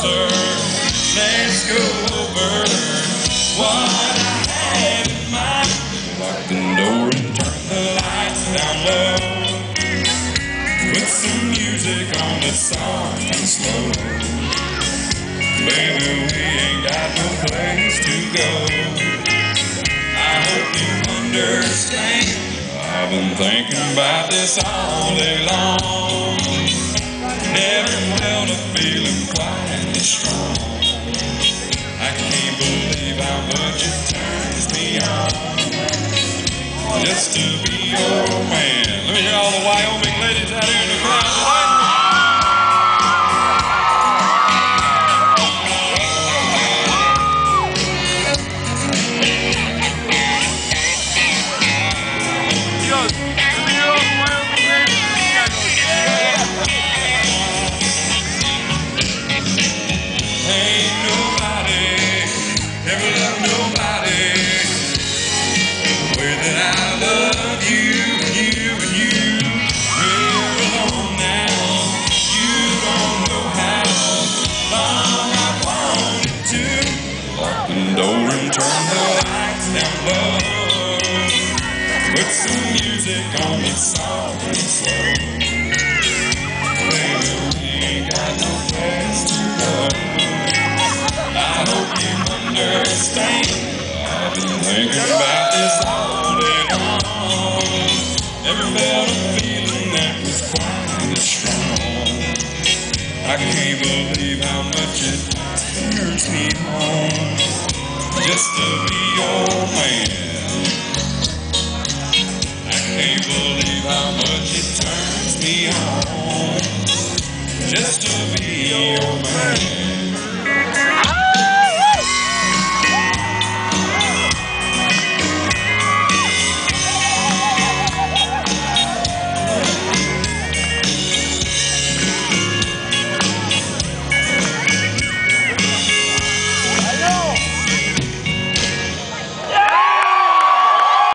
closer. Let's go over what I had in mind. Lock the door and turn the lights down low. Put some music on that's soft and slow. Baby, we ain't got no place to go. I hope you understand. I've been thinking about this all day long. Felt feeling as strong. I can't believe how much it turns me on just to be your man. The and turn the lights down low. Put some music on soft and slow. We ain't got no to go. I hope you understand. I've been this all day long. Feeling that was quite strong. I can't believe how much it turns me on just to be your man. I can't believe how much it turns me on just to be your man.